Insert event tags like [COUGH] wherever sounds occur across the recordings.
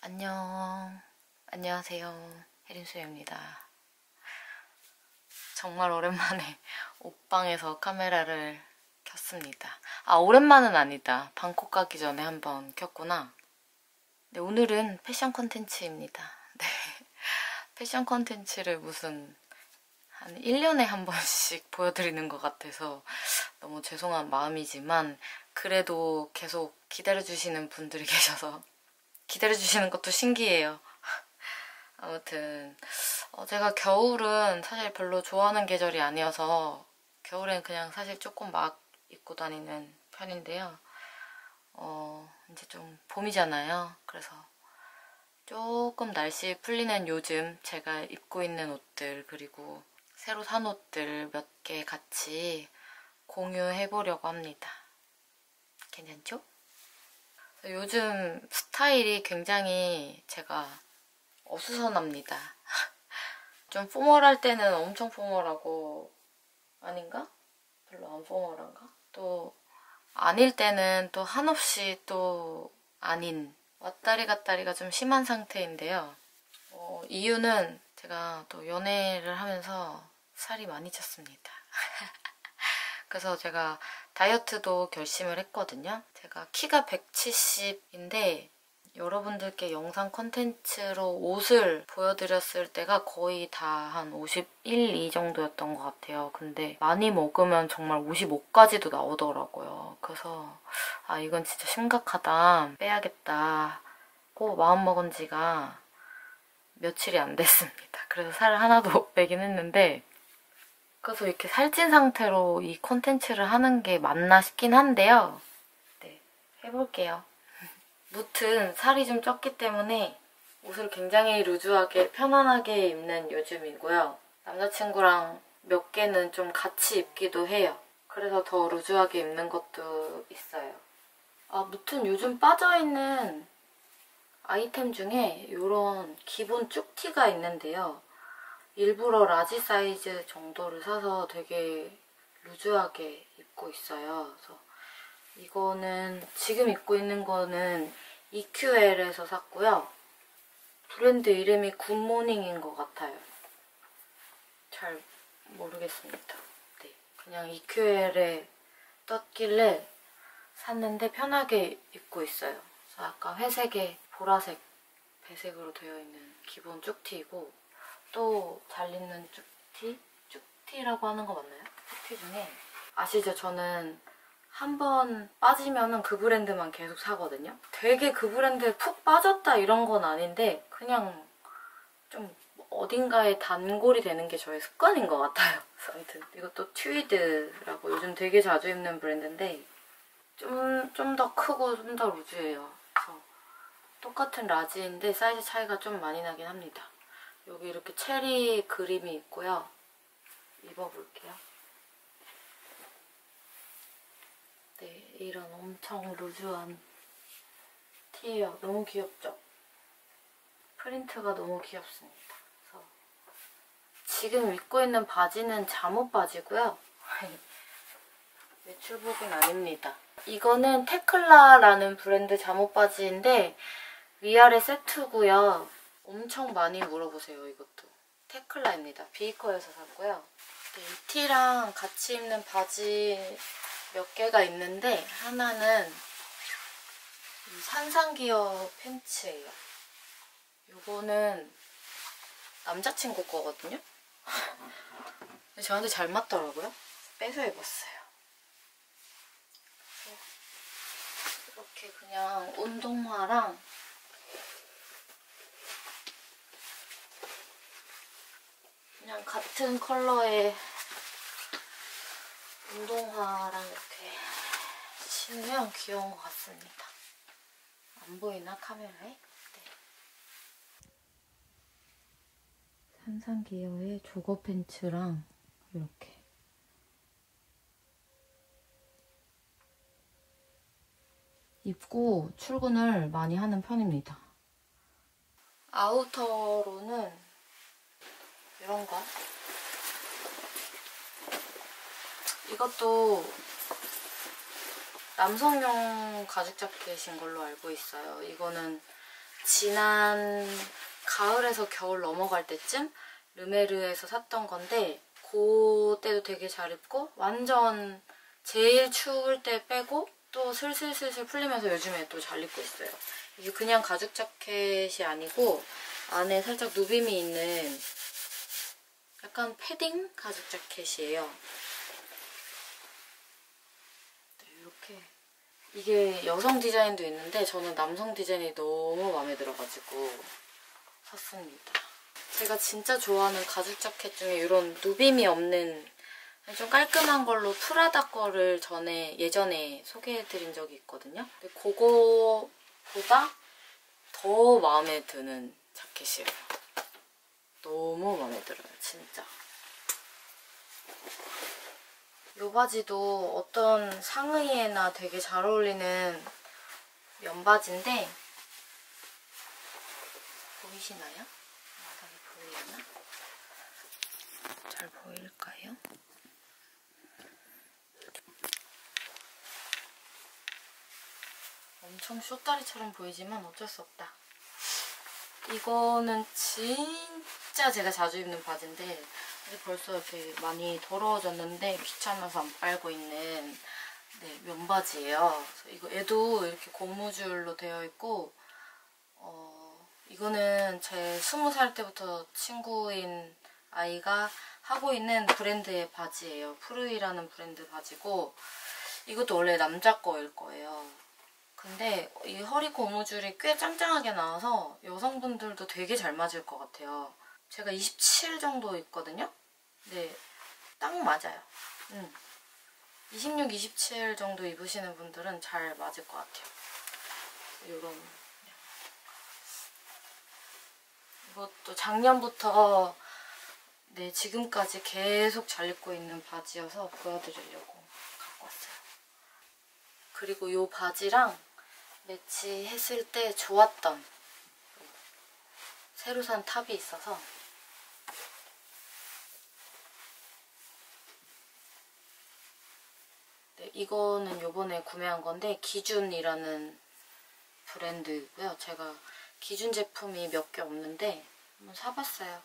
안녕. 안녕하세요. 혜린수입니다. 정말 오랜만에 [LAUGHS] 옷방에서 카메라를 켰습니다. 아, 오랜만은 아니다. 방콕 가기 전에 한번 켰구나. 네, 오늘은 패션 컨텐츠입니다. [LAUGHS] 네. 패션 컨텐츠를 무슨 한 1년에 한 번씩 보여드리는 것 같아서 너무 죄송한 마음이지만 그래도 계속 기다려주시는 분들이 [LAUGHS] 계셔서 기다려주시는 것도 신기해요. [LAUGHS] 아무튼 어, 제가 겨울은 사실 별로 좋아하는 계절이 아니어서 겨울엔 그냥 사실 조금 막 입고 다니는 편인데요. 어, 이제 좀 봄이잖아요. 그래서 조금 날씨 풀리는 요즘 제가 입고 있는 옷들 그리고 새로 산 옷들 몇 개 같이 공유해 보려고 합니다. 괜찮죠? 요즘 스타일이 굉장히 제가 어수선합니다. [LAUGHS] 좀 포멀할 때는 엄청 포멀하고 아닌가? 별로 안 포멀한가? 또 아닐 때는 또 한없이 또 아닌 왔다리 갔다리가 좀 심한 상태인데요. 어, 이유는 제가 또 연애를 하면서 살이 많이 쪘습니다. [LAUGHS] 그래서 제가 다이어트도 결심을 했거든요. 제가 키가 170인데 여러분들께 영상 컨텐츠로 옷을 보여드렸을 때가 거의 다 한 51, 2 정도였던 것 같아요. 근데 많이 먹으면 정말 55까지도 나오더라고요. 그래서 아 이건 진짜 심각하다. 빼야겠다고 마음먹은 지가 며칠이 안 됐습니다. 그래서 살을 하나도 못 빼긴 했는데 그래서 이렇게 살찐 상태로 이 콘텐츠를 하는 게 맞나 싶긴 한데요. 네, 해볼게요. 무튼 살이 좀 쪘기 때문에 옷을 굉장히 루즈하게 편안하게 입는 요즘이고요. 남자친구랑 몇 개는 좀 같이 입기도 해요. 그래서 더 루즈하게 입는 것도 있어요. 아, 무튼 요즘 빠져있는 아이템 중에 이런 기본 쭉티가 있는데요. 일부러 large 사이즈 정도를 사서 되게 루즈하게 입고 있어요. 그래서 이거는 지금 입고 있는 거는 EQL에서 샀고요. 브랜드 이름이 굿모닝인 것 같아요. 잘 모르겠습니다. 네, 그냥 EQL에 떴길래 샀는데 편하게 입고 있어요. 아까 회색에 보라색, 배색으로 되어 있는 기본 쭉티이고 또 잘 입는 쭉티? 쭉티라고 하는 거 맞나요? 쭉티 중에 아시죠? 저는 한 번 빠지면은 그 브랜드만 계속 사거든요. 되게 그 브랜드에 푹 빠졌다 이런 건 아닌데 그냥 좀 어딘가에 단골이 되는 게 저의 습관인 것 같아요. 아무튼 이것도 튜이드라고 요즘 되게 자주 입는 브랜드인데 좀 좀 더 크고 좀 더 루즈해요. 그래서 똑같은 large인데 사이즈 차이가 좀 많이 나긴 합니다. 여기 이렇게 체리 그림이 있고요. 입어볼게요. 네, 이런 엄청 루즈한 티예요. 너무 귀엽죠? 프린트가 너무 귀엽습니다. 그래서 지금 입고 있는 바지는 잠옷 바지고요. [LAUGHS] 외출복은 아닙니다. 이거는 테클라라는 브랜드 잠옷 바지인데 위아래 세트고요. 엄청 많이 물어보세요, 이것도. 테클라입니다. 비이커에서 샀고요. 네, 이 티랑 같이 입는 바지 몇 개가 있는데 하나는 산상기어 팬츠예요. 이거는 남자친구 거거든요. [LAUGHS] 저한테 잘 맞더라고요. 빼서 입었어요. 이렇게 그냥 운동화랑 그냥 같은 컬러의 운동화랑 이렇게 신으면 귀여운 것 같습니다. 안 보이나 카메라에? 네. 산산기어의 조거 팬츠랑 이렇게 입고 출근을 많이 하는 편입니다. 아우터로는 이런 거. 이것도 남성용 가죽 자켓인 걸로 알고 있어요. 이거는 지난 가을에서 겨울 넘어갈 때쯤 르메르에서 샀던 건데 그때도 되게 잘 입고 완전 제일 추울 때 빼고 또 슬슬슬슬 풀리면서 요즘에 또 잘 입고 있어요. 이게 그냥 가죽 자켓이 아니고 안에 살짝 누빔이 있는 약간 패딩 가죽 자켓이에요. 네, 이렇게 이게 여성 디자인도 있는데 저는 남성 디자인이 너무 마음에 들어가지고 샀습니다. 제가 진짜 좋아하는 가죽 자켓 중에 이런 누빔이 없는 좀 깔끔한 걸로 프라다 거를 전에 예전에 소개해드린 적이 있거든요. 근데 그거보다 더 마음에 드는 자켓이에요. 너무 마음에 들어요, 진짜. 이 바지도 어떤 상의에나 되게 잘 어울리는 면바지인데 보이시나요? 바닥이 보이려나? 잘 보일까요? 엄청 쇼다리처럼 보이지만 어쩔 수 없다. 이거는 진짜 제가 자주 입는 바지인데 벌써 이렇게 많이 더러워졌는데 귀찮아서 안 빨고 있는 네, 면바지예요. 이거 애도 이렇게 고무줄로 되어 있고 어, 이거는 제 스무 살 때부터 친구인 아이가 하고 있는 브랜드의 바지예요. 푸르이라는 브랜드 바지고 이것도 원래 남자 거일 거예요. 근데 이 허리 고무줄이 꽤 짱짱하게 나와서 여성분들도 되게 잘 맞을 것 같아요. 제가 27 정도 있거든요. 네, 딱 맞아요. 음. 26, 27 정도 입으시는 분들은 잘 맞을 것 같아요. 이런 이것도 작년부터 네 지금까지 계속 잘 입고 있는 바지여서 보여드리려고 갖고 왔어요. 그리고 이 바지랑 매치했을 때 좋았던 새로 산 탑이 있어서 이거는 요번에 구매한 건데 기준이라는 브랜드고요. 제가 기준 제품이 몇 개 없는데 한번 사봤어요.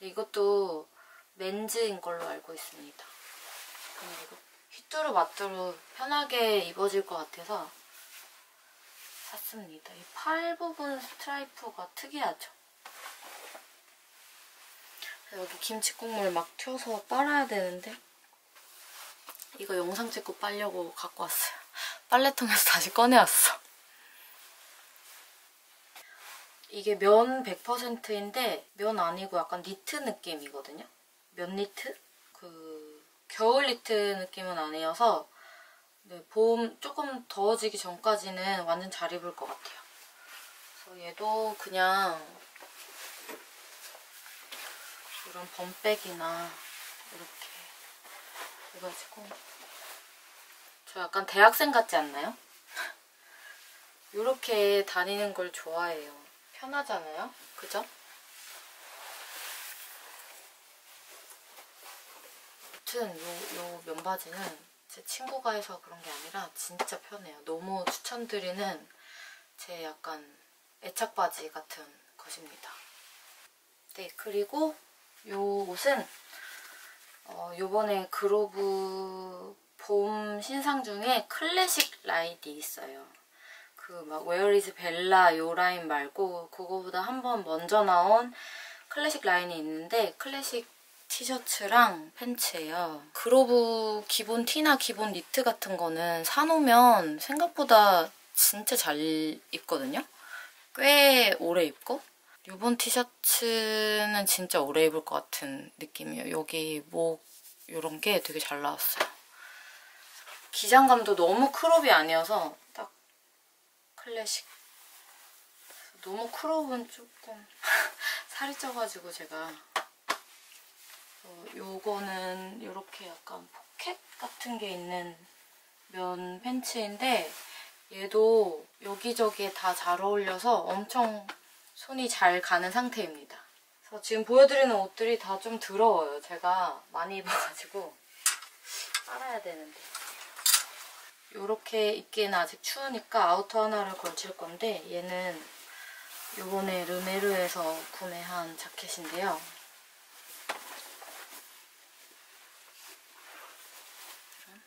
이것도 맨즈인 걸로 알고 있습니다. 이거 휘뚜루 마뚜루 편하게 입어질 것 같아서 샀습니다. 이 팔 부분 스트라이프가 특이하죠? 여기 김치 국물 막 튀어서 빨아야 되는데 이거 영상 찍고 빨려고 갖고 왔어요. 빨래통에서 다시 꺼내왔어. 이게 면 100%인데 면 아니고 약간 니트 느낌이거든요. 면 니트? 그 겨울 니트 느낌은 아니어서 네, 봄 조금 더워지기 전까지는 완전 잘 입을 것 같아요. 그래서 얘도 그냥 이런 범백이나 이렇게 해가지고 저 약간 대학생 같지 않나요? [LAUGHS] 이렇게 다니는 걸 좋아해요. 편하잖아요? 그죠? 아무튼 요, 요 면바지는 제 친구가 해서 그런 게 아니라 진짜 편해요. 너무 추천드리는 제 약간 애착 바지 같은 것입니다. 네, 그리고 요 옷은 어, 요번에 그로브 봄 신상 중에 클래식 라인이 있어요. 그 막 Where is Bella 요 라인 말고 그거보다 한 번 먼저 나온 클래식 라인이 있는데 클래식 티셔츠랑 팬츠예요. 그로브 기본 티나 기본 니트 같은 거는 사놓으면 생각보다 진짜 잘 입거든요. 꽤 오래 입고 이번 티셔츠는 진짜 오래 입을 것 같은 느낌이에요. 여기 목 이런 게 되게 잘 나왔어요. 기장감도 너무 크롭이 아니어서 딱 클래식. 너무 크롭은 조금 [LAUGHS] 살이 쪄가지고 제가 어, 요거는 이렇게 약간 포켓 같은 게 있는 면 팬츠인데 얘도 여기저기에 다 잘 어울려서 엄청 손이 잘 가는 상태입니다. 그래서 지금 보여드리는 옷들이 다 좀 더러워요. 제가 많이 입어가지고 빨아야 되는데. 이렇게 입기에는 아직 추우니까 아우터 하나를 걸칠 건데 얘는 요번에 르메르에서 구매한 자켓인데요.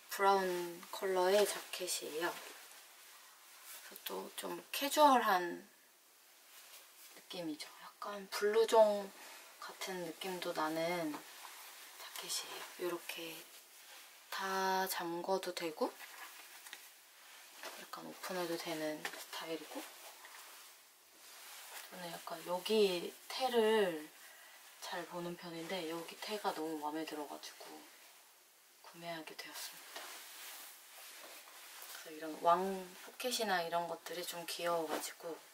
브라운 컬러의 자켓이에요. 또 좀 캐주얼한 느낌이죠. 약간 블루종 같은 느낌도 나는 자켓이에요. 이렇게 다 잠궈도 되고 약간 오픈해도 되는 스타일이고 저는 약간 여기 테를 잘 보는 편인데 여기 테가 너무 마음에 들어가지고 구매하게 되었습니다. 그래서 이런 왕 포켓이나 이런 것들이 좀 귀여워가지고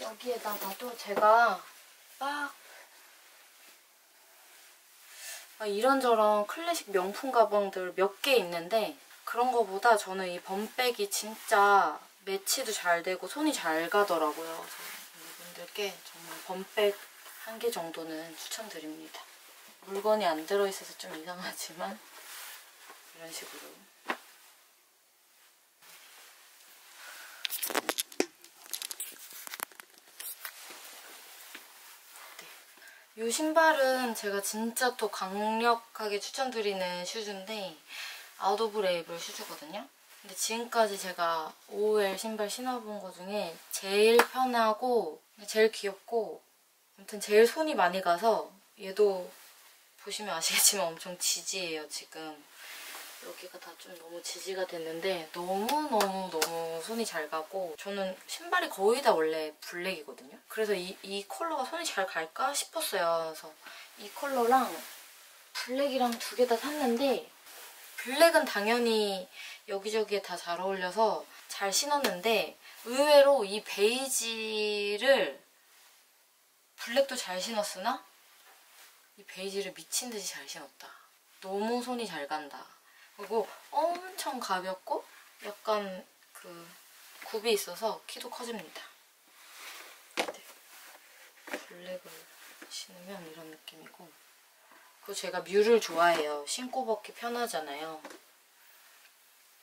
여기에다가도 제가 막 아, 이런저런 클래식 명품 가방들 몇 개 있는데 그런 거보다 저는 이 범백이 진짜 매치도 잘 되고 손이 잘 가더라고요. 그래서 여러분들께 정말 범백 한 개 정도는 추천드립니다. 물건이 안 들어있어서 좀 이상하지만 이런 식으로 이 신발은 제가 진짜 또 강력하게 추천드리는 슈즈인데 Out of Label 슈즈거든요. 근데 지금까지 제가 OL 신발 신어본 것 중에 제일 편하고 제일 귀엽고 아무튼 제일 손이 많이 가서 얘도 보시면 아시겠지만 엄청 지지해요 지금. 여기가 다 좀 너무 지지가 됐는데 너무너무너무 손이 잘 가고 저는 신발이 거의 다 원래 블랙이거든요. 그래서 이, 이 컬러가 손이 잘 갈까 싶었어요. 그래서 이 컬러랑 블랙이랑 두 개 다 샀는데 블랙은 당연히 여기저기에 다 잘 어울려서 잘 신었는데 의외로 이 베이지를 블랙도 잘 신었으나 이 베이지를 미친 듯이 잘 신었다. 너무 손이 잘 간다. 그리고 엄청 가볍고 약간 그 굽이 있어서 키도 커집니다. 네. 블랙을 신으면 이런 느낌이고 그리고 제가 뮤를 좋아해요. 신고 벗기 편하잖아요.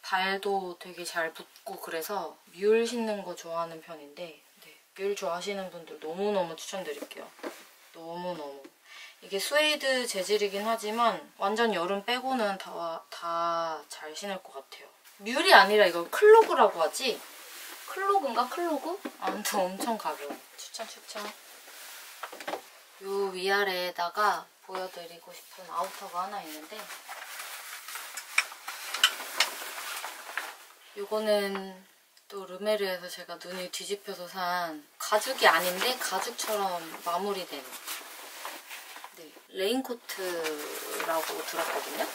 발도 되게 잘 붙고 그래서 뮬 신는 거 좋아하는 편인데 네, 뮬 좋아하시는 분들 너무너무 추천드릴게요. 너무너무. 이게 스웨이드 재질이긴 하지만 완전 여름 빼고는 다잘 신을 것 같아요. 뮬이 아니라 이거 클로그라고 하지? clog인가? clog? 아무튼 엄청 가벼워. 추천 추천. 요 위아래에다가 보여드리고 싶은 아우터가 하나 있는데 요거는 또 르메르에서 제가 눈이 뒤집혀서 산 가죽이 아닌데 가죽처럼 마무리된 네, 레인코트라고 들었거든요.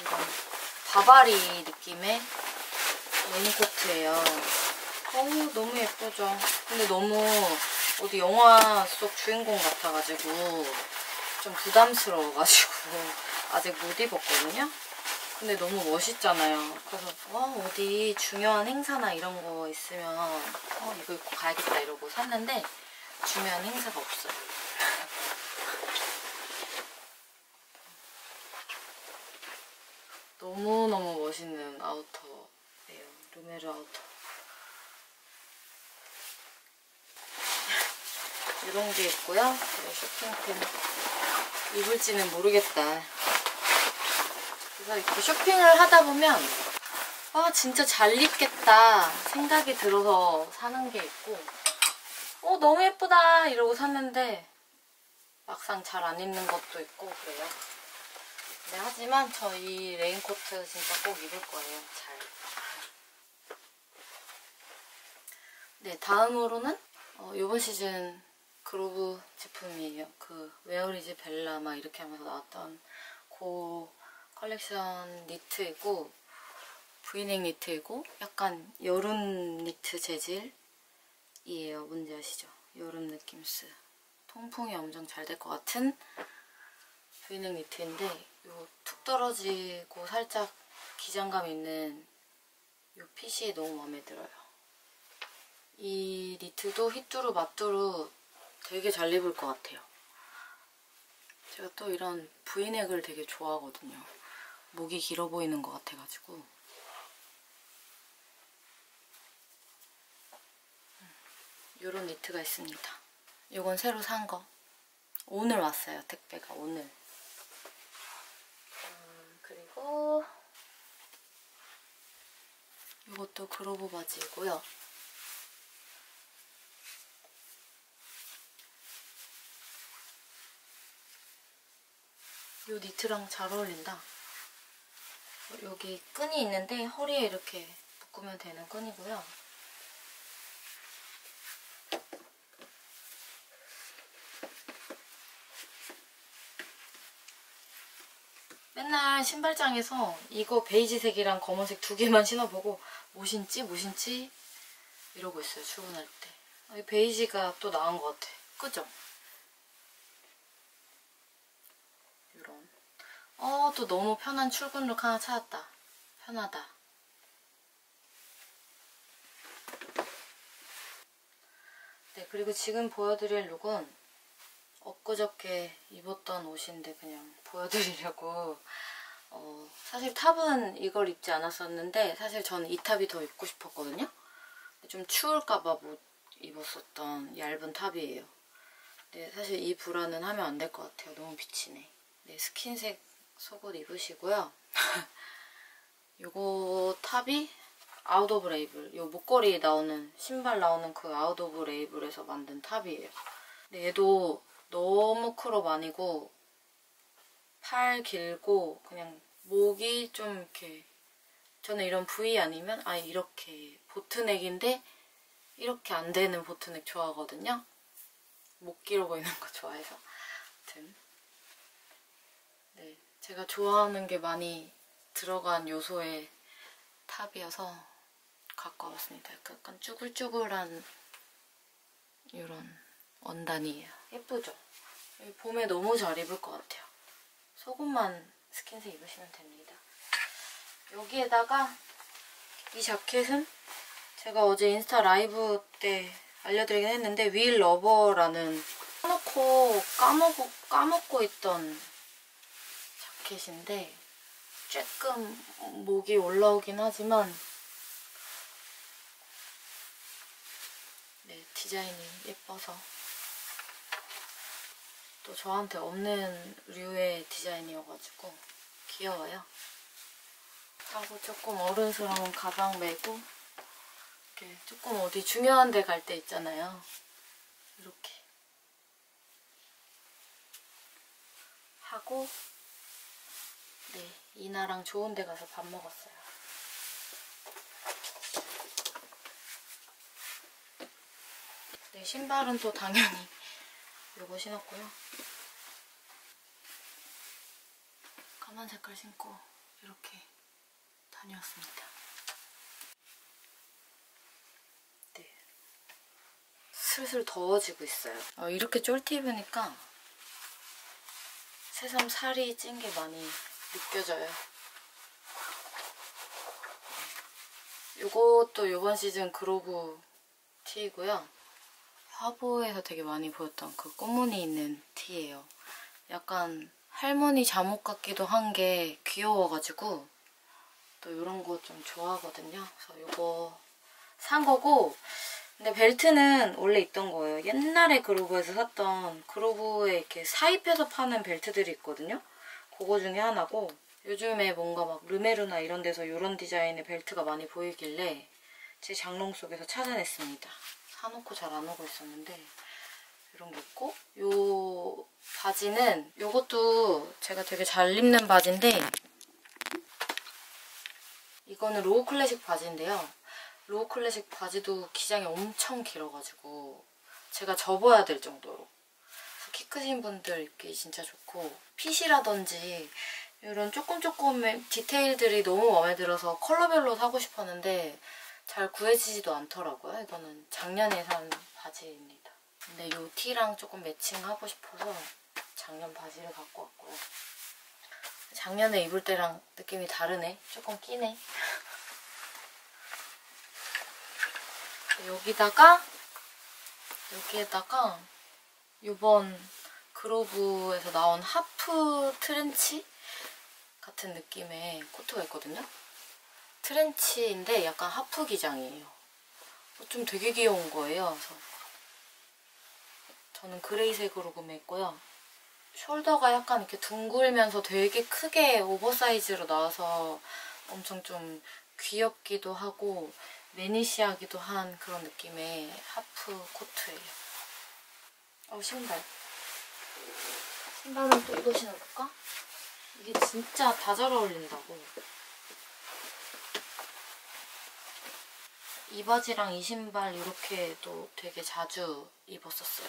이런 바바리 느낌의 레인코트예요. 어우 너무 예쁘죠? 근데 너무 어디 영화 속 주인공 같아가지고 좀 부담스러워가지고 [LAUGHS] 아직 못 입었거든요. 근데 너무 멋있잖아요. 그래서 어, 어디 중요한 행사나 이런 거 있으면 어, 이거 입고 가야겠다 이러고 샀는데 중요한 행사가 없어요. 너무너무 멋있는 아우터예요. 르메르 아우터. [LAUGHS] 이런 게 있고요. 쇼핑템 입을지는 모르겠다. 그래서 이렇게 쇼핑을 하다 보면 아 진짜 잘 입겠다 생각이 들어서 사는 게 있고 어 너무 예쁘다 이러고 샀는데 막상 잘 안 입는 것도 있고 그래요. 네, 하지만 저 이 레인코트 진짜 꼭 입을 거예요. 잘. 네, 다음으로는 어, 이번 시즌 그로브 제품이에요. 그 Where is Bella 막 이렇게 하면서 나왔던 그 컬렉션 니트이고 브이넥 니트이고 약간 여름 니트 재질 이에요. 뭔지 아시죠? 여름 느낌스. 통풍이 엄청 잘 될 것 같은 브이넥 니트인데 요툭 떨어지고 살짝 기장감 있는 이 핏이 너무 마음에 들어요. 이 니트도 휘뚜루 마뚜루 되게 잘 입을 것 같아요. 제가 또 이런 브이넥을 되게 좋아하거든요. 목이 길어 보이는 것 같아가지고. 이런 니트가 있습니다. 이건 새로 산 거. 오늘 왔어요, 택배가 오늘. 음, 그리고 이것도 그로브 바지이고요. 이 니트랑 잘 어울린다. 여기 끈이 있는데 허리에 이렇게 묶으면 되는 끈이고요. 맨날 신발장에서 이거 베이지색이랑 검은색 두 개만 신어보고 뭐 신지 뭐 신지? 이러고 있어요 출근할 때. 베이지가 또 나은 것 같아. 그죠? 이런. 어 또 너무 편한 출근룩 하나 찾았다. 편하다. 네 그리고 지금 보여드릴 룩은 엊그저께 입었던 옷인데 그냥 보여드리려고. 어, 사실 top은 이걸 입지 않았었는데 사실 저는 이 top이 더 입고 싶었거든요. 좀 추울까봐 못 입었었던 얇은 top이에요. 네, 사실 이 브라는 하면 안 될 것 같아요. 너무 비치네. 네, 스킨색 속옷 입으시고요. [LAUGHS] 요거 top이 Out of Label 요 목걸이 나오는 신발 나오는 그 Out of Label에서 만든 top이에요. 근데 얘도 너무 크롭 아니고 팔 길고 그냥 목이 좀 이렇게 저는 이런 V 아니면 아예 이렇게 보트넥인데 이렇게 안 되는 보트넥 좋아하거든요. 목 길어 보이는 거 좋아해서. 아무튼 네, 제가 좋아하는 게 많이 들어간 요소의 탑이어서 갖고 와봤습니다. 약간 쭈글쭈글한 이런 원단이에요. 예쁘죠? 봄에 너무 잘 입을 것 같아요. 속옷만 스킨색 입으시면 됩니다. 여기에다가 이 자켓은 제가 어제 인스타 라이브 때 알려드리긴 했는데 윌 러버라는 까놓고 까먹고, 까먹고 있던 자켓인데 조금 목이 올라오긴 하지만 네 디자인이 예뻐서 또 저한테 없는 류의 디자인이어가지고 귀여워요. 하고 조금 어른스러운 가방 메고 이렇게 조금 어디 중요한 데 갈 때 있잖아요. 이렇게 하고 네 이나랑 좋은 데 가서 밥 먹었어요. 네 신발은 또 당연히 요거 신었고요. 까만 색깔 신고 이렇게 다녀왔습니다. 네. 슬슬 더워지고 있어요. 어, 이렇게 쫄티 입으니까 새삼 살이 찐 게 많이 느껴져요. 요것도 이번 시즌 그로브 티이고요. 화보에서 되게 많이 보였던 그 꽃무늬 있는 티예요. 약간 할머니 잠옷 같기도 한 게 귀여워가지고 또 이런 거 좀 좋아하거든요. 그래서 이거 산 거고 근데 벨트는 원래 있던 거예요. 옛날에 그로브에서 샀던 그로브에 이렇게 사입해서 파는 벨트들이 있거든요. 그거 중에 하나고 요즘에 뭔가 막 르메르나 이런 데서 이런 디자인의 벨트가 많이 보이길래 제 장롱 속에서 찾아냈습니다. 사놓고 잘 안 입고 있었는데 이런 게 있고 요 바지는 요것도 제가 되게 잘 입는 바지인데 이거는 Low Classic 바지인데요. Low Classic 바지도 기장이 엄청 길어가지고 제가 접어야 될 정도로 키 크신 분들 입기 진짜 좋고 fit이라든지 이런 조금 조금의 디테일들이 너무 마음에 들어서 컬러별로 사고 싶었는데 잘 구해지지도 않더라고요. 이거는 작년에 산 바지입니다. 근데 이 티랑 조금 매칭하고 싶어서 작년 바지를 갖고 왔고요. 작년에 입을 때랑 느낌이 다르네. 조금 끼네. 여기다가 여기에다가 요번 그로브에서 나온 하프 트렌치 같은 느낌의 코트가 있거든요. 트렌치인데 약간 하프 기장이에요. 어, 좀 되게 귀여운 거예요. 그래서 저는 그레이색으로 구매했고요. shoulder가 약간 이렇게 둥글면서 되게 크게 oversize로 나와서 엄청 좀 귀엽기도 하고 매니시하기도 한 그런 느낌의 하프 코트예요. 어, 신발. 신발은 또 이거 신어볼까? 이게 진짜 다 잘 어울린다고. 이 바지랑 이 신발 이렇게도 되게 자주 입었었어요.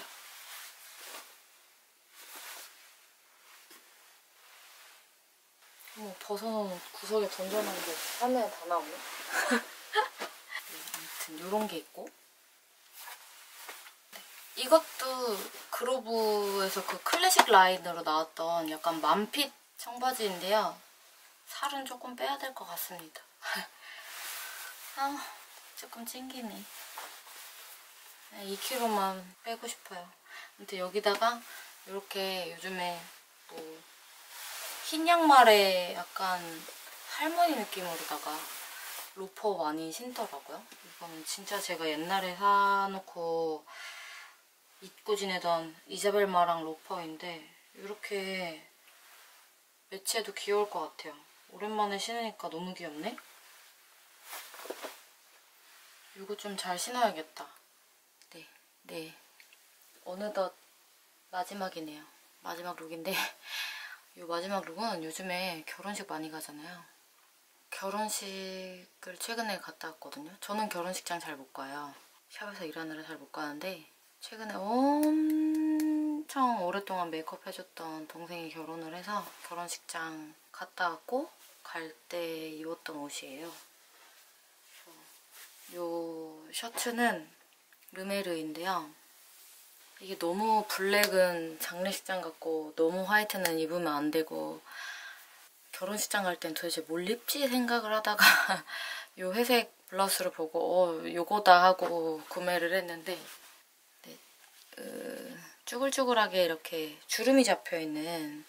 뭐 벗어놓은 구석에 던져놓은데 화면에 다 나오네. [LAUGHS] 아무튼 이런 게 있고 네, 이것도 그로브에서 그 클래식 라인으로 나왔던 약간 만핏 청바지인데요. 살은 조금 빼야 될 것 같습니다. [LAUGHS] 아, 조금 찡기네. 2kg만 빼고 싶어요. 아무튼 여기다가 이렇게 요즘에 뭐 흰 양말에 약간 할머니 느낌으로다가 로퍼 많이 신더라고요. 이건 진짜 제가 옛날에 사놓고 입고 지내던 이자벨마랑 로퍼인데 이렇게 매치해도 귀여울 것 같아요. 오랜만에 신으니까 너무 귀엽네? 이거 좀 잘 신어야겠다. 네, 네. 어느덧 마지막이네요. 마지막 룩인데 [LAUGHS] 이 마지막 룩은 요즘에 결혼식 많이 가잖아요. 결혼식을 최근에 갔다 왔거든요. 저는 결혼식장 잘 못 가요. 샵에서 일하느라 잘 못 가는데 최근에 엄청 오랫동안 메이크업 해줬던 동생이 결혼을 해서 결혼식장 갔다 왔고 갈 때 입었던 옷이에요. 이 셔츠는 르메르인데요. 이게 너무 블랙은 장례식장 같고 너무 화이트는 입으면 안 되고 결혼식장 갈 땐 도대체 뭘 입지 생각을 하다가 [LAUGHS] 이 회색 블라우스를 보고 어 요거다 하고 구매를 했는데 네, 으, 쭈글쭈글하게 이렇게 주름이 잡혀있는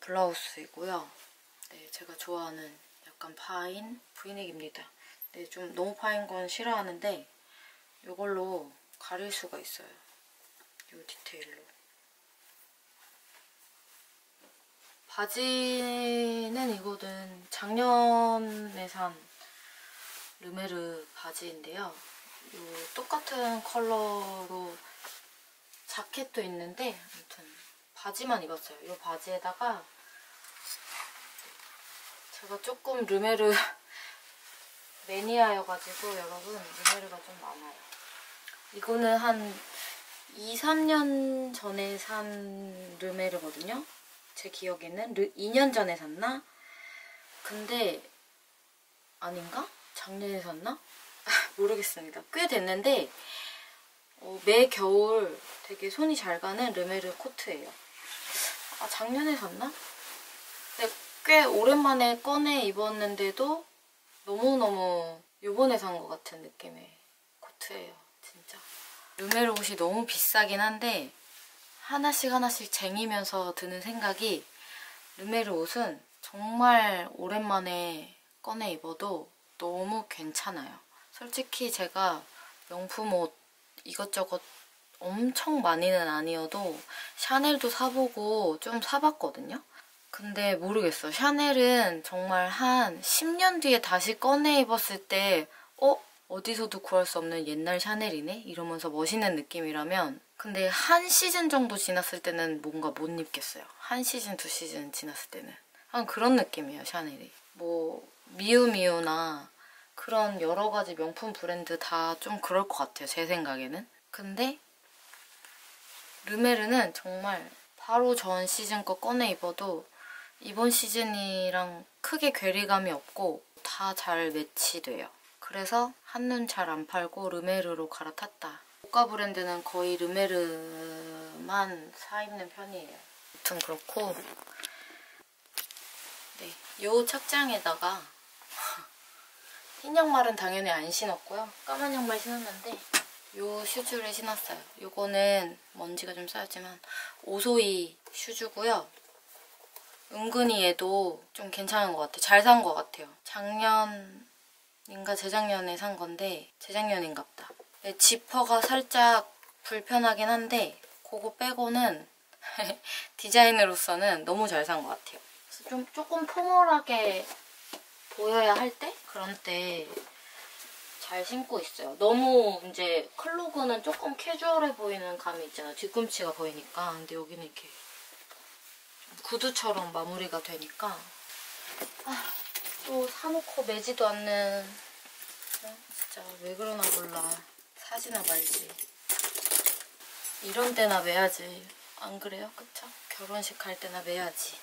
블라우스이고요. 네, 제가 좋아하는 약간 파인 브이넥입니다. 네, 좀 너무 파인 건 싫어하는데 이걸로 가릴 수가 있어요. 이 디테일로. 바지는 이거는 작년에 산 르메르 바지인데요. 이 똑같은 컬러로 자켓도 있는데 아무튼 바지만 입었어요. 이 바지에다가 제가 조금 르메르 매니아여가지고 여러분 르메르가 좀 많아요. 이거는 한 2, 3년 전에 산 르메르거든요. 제 기억에는 르, 2년 전에 샀나? 근데 아닌가? 작년에 샀나? [LAUGHS] 모르겠습니다. 꽤 됐는데 어, 매 겨울 되게 손이 잘 가는 르메르 코트예요. 아 작년에 샀나? 근데 꽤 오랜만에 꺼내 입었는데도 너무너무 요번에 산 것 같은 느낌의 코트예요. 진짜. 르메르 옷이 너무 비싸긴 한데 하나씩 하나씩 쟁이면서 드는 생각이 르메르 옷은 정말 오랜만에 꺼내 입어도 너무 괜찮아요. 솔직히 제가 명품 옷 이것저것 엄청 많이는 아니어도 샤넬도 사보고 좀 사봤거든요. 근데 모르겠어. 샤넬은 정말 한 10년 뒤에 다시 꺼내 입었을 때 어? 어디서도 구할 수 없는 옛날 샤넬이네? 이러면서 멋있는 느낌이라면 근데 한 시즌 정도 지났을 때는 뭔가 못 입겠어요. 한 시즌, 두 시즌 지났을 때는. 한 그런 느낌이에요, 샤넬이. 뭐 미우미우나 그런 여러 가지 명품 브랜드 다 좀 그럴 것 같아요, 제 생각에는. 근데 르메르는 정말 바로 전 시즌 거 꺼내 입어도 이번 시즌이랑 크게 괴리감이 없고 다 잘 매치돼요. 그래서 한눈 잘 안 팔고 르메르로 갈아탔다. 고가 브랜드는 거의 르메르만 사 입는 편이에요. 아무튼 그렇고 네, 요 착장에다가 [LAUGHS] 흰 양말은 당연히 안 신었고요. 까만 양말 신었는데 요 슈즈를 신었어요. 요거는 먼지가 좀 쌓였지만 오소이 슈즈고요. 은근히 얘도 좀 괜찮은 것 같아요. 잘 산 것 같아요. 작년인가 재작년에 산 건데 재작년인가 보다. 네, 지퍼가 살짝 불편하긴 한데 그거 빼고는 [LAUGHS] 디자인으로서는 너무 잘 산 것 같아요. 그래서 좀 조금 포멀하게 보여야 할 때? 그런 때 잘 신고 있어요. 너무 이제 클로그는 조금 캐주얼해 보이는 감이 있잖아요. 뒤꿈치가 보이니까. 근데 여기는 이렇게 좀 구두처럼 마무리가 되니까 아, 또 사놓고 매지도 않는 어, 진짜 왜 그러나 몰라. 사지나 말지. 이런 때나 매야지. 안 그래요? 그쵸? 결혼식 갈 때나 매야지.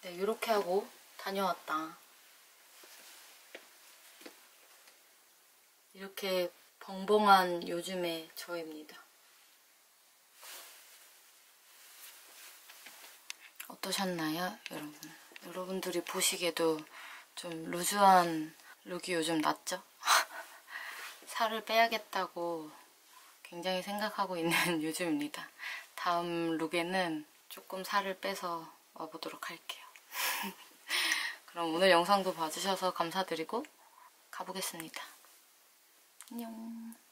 네, 이렇게 하고 다녀왔다. 이렇게 벙벙한 요즘의 저입니다. 어떠셨나요, 여러분? 여러분들이 보시기에도 좀 루즈한 룩이 요즘 낫죠? [LAUGHS] 살을 빼야겠다고 굉장히 생각하고 있는 [LAUGHS] 요즘입니다. 다음 룩에는 조금 살을 빼서 와보도록 할게요. [LAUGHS] 그럼 오늘 영상도 봐주셔서 감사드리고 가보겠습니다. 안녕.